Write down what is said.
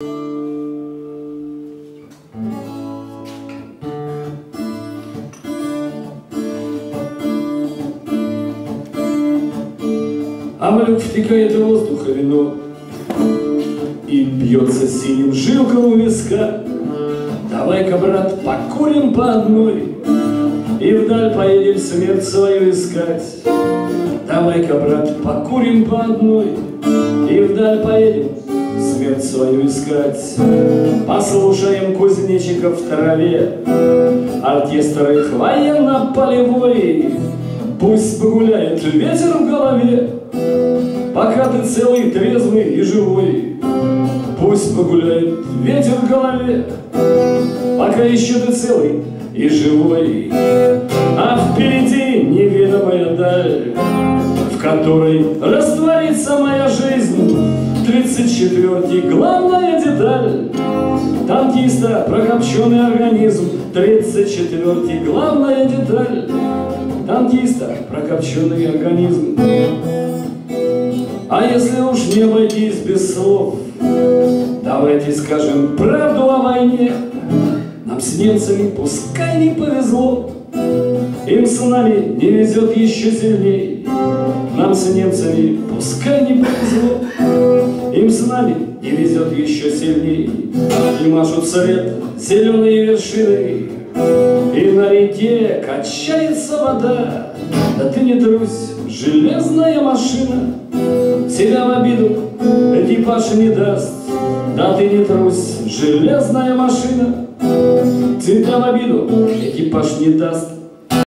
А малюк втекает в воздух и вино. И бьется синим жилком у виска. Давай-ка, брат, покурим по одной. И вдаль поедем смерть свою искать. Давай-ка, брат, покурим по одной. И вдаль поедем смерть свою искать. Послушаем кузнечиков в траве. Оркестр их военно-полевой Пусть погуляет ветер в голове. Пока ты целый, трезвый и живой. Пусть погуляет ветер в голове. Пока еще ты целый и живой. А впереди неведомая даль В которой растворится моя жизнь. Тридцать четвертый главная деталь. Танкиста прокопченный организм. Тридцать четвертый главная деталь. Танкиста прокопченный организм. А если уж не обойтись без слов, Давайте скажем правду о войне. Нам с немцами пускай не повезло, Им с нами не везет еще сильней. С немцами пускай не повезло, Им с нами не везет еще сильней. И машут свет зеленые вершины, И на реке качается вода. Да ты не трусь, железная машина, Тебя в обиду экипаж не даст, Да ты не трусь, железная машина, Тебя в обиду экипаж не даст,